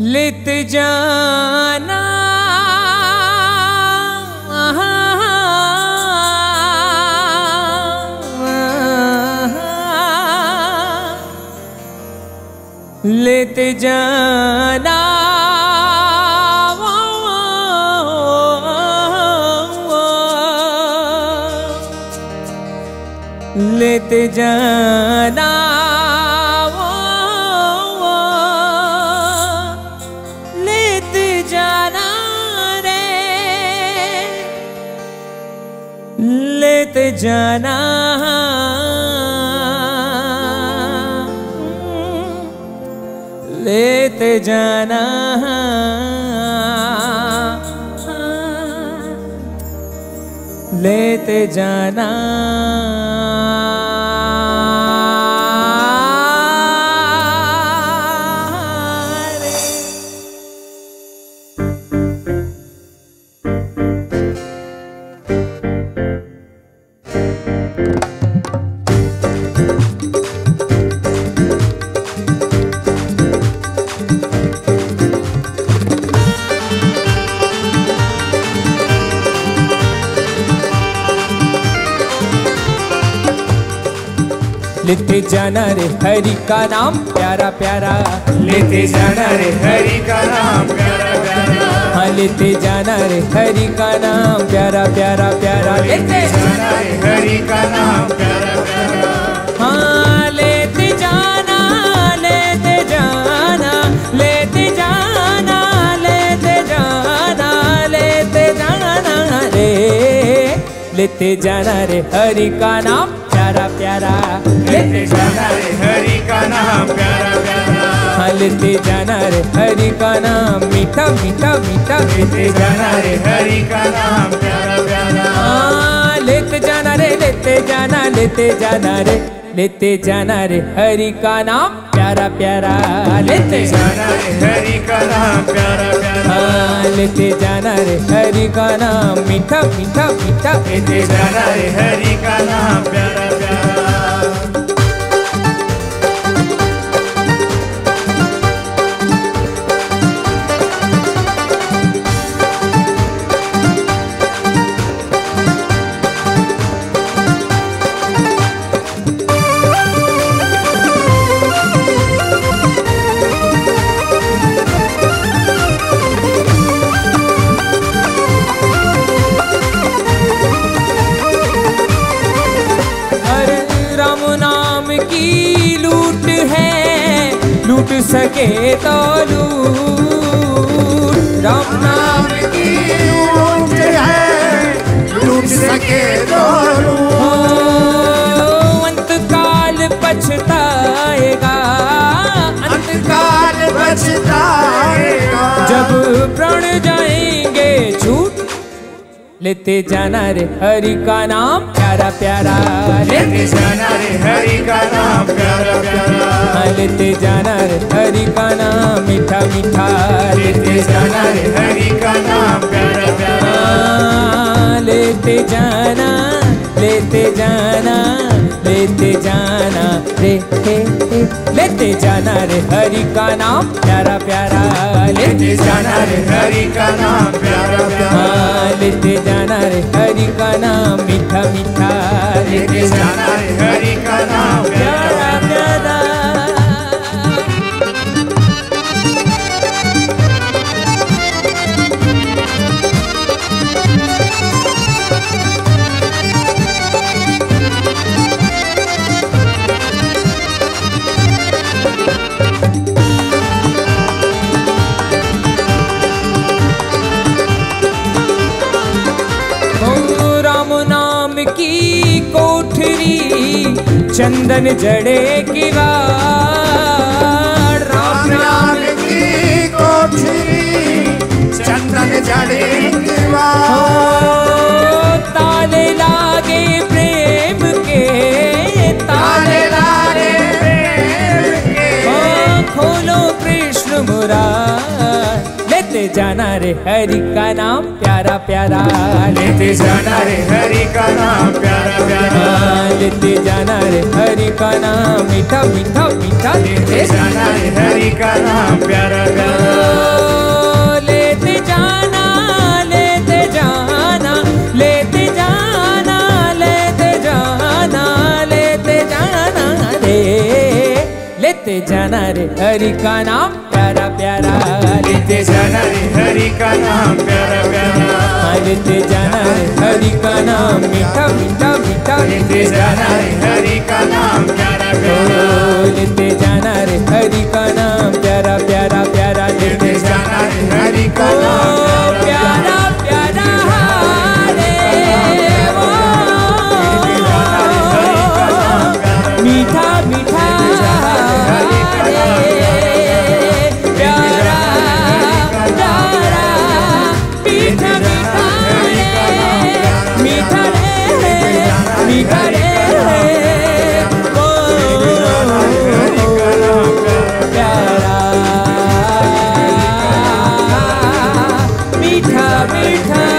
लेत जाना। लेत जाना। लेते जाना। लेते जाना। लेते जाना। लेते जाना। लेते जाना रे हरि का नाम प्यारा प्यारा। लेते जाना रे हरि का नाम प्यारा प्यारा। हाँ लेते जाना रे हरि का नाम प्यारा प्यारा प्यारा। लेते जाना रे हरि का नाम प्यारा प्यारा। हाँ लेते जाना लेते जाना लेते जाना लेते जाना लेते जाना रे। लेते जाना रे हरि का नाम प्यारा प्यारा। लेते जाना रे हरि का नाम प्यारा प्यारा। जाना रे हरि का नाम मीठा मीठा मीठा। लेते जाना रे हरि का नाम प्यारा प्यारा। हाँ लेते जाना रे लेते जाना लेते जाना रे। लेते जाना रे हरि का नाम प्यारा प्यारा। लेते जाना रे हरि का नाम प्यारा प्यारा। हाँ लेते जाना रे हरि का नाम मीठा मीठा मीठा। लेते जाना रे हरि का नाम प्यारा प्यारा। लूट सके तो लूट राम नाम की लूट है लूट सके तो अंत काल पछताएगा। अंत काल पछताएगा। जब प्रण छूट लेते जाना रे हरि का नाम प्यारा प्यारा। लेते जाना रे हरि का नाम प्यारा प्यारा। हाँ, लेते जाना रे हरि का नाम मीठा मीठा। लेते जाना रे हरि का नाम प्यारा प्यारा। हाँ, लेते जाना लेते जाना। लेते जाना रे, हे हे। लेते जाना रे, हरि का नाम प्यारा प्यारा। लेते जाना रे, हरि का नाम प्यारा प्यारा। हाँ लेते जाना रे, हरि का नाम मीठा मीठा। की कोठरी चंदन जड़े की लेते जाना रे हरि का नाम प्यारा प्यारा। लेते जाना रे हरि का नाम प्यारा प्यारा। हाँ, लेते जाना रे हरि का नाम मीठा मीठा मीठा। लेते जाना रे हरि का नाम प्यारा प्यारा। हाँ, लेते जाना लेते जाना लेते जाना लेते जाना लेते जाना रे। लेते जाना रे हरि का नाम लेते जाना रे हरि का नाम प्यारा प्यारा। लेते जाना रे हरि का नाम मीठा मीठा मीठा लेते जाना रे हरि का नाम प्यारा प्यारा। लेते जाना रे हरि का नाम America.